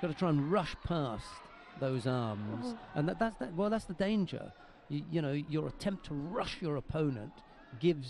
You've got to try and rush past those arms, oh. and that, that's that. Well, that's the danger. You, you know, your attempt to rush your opponent gives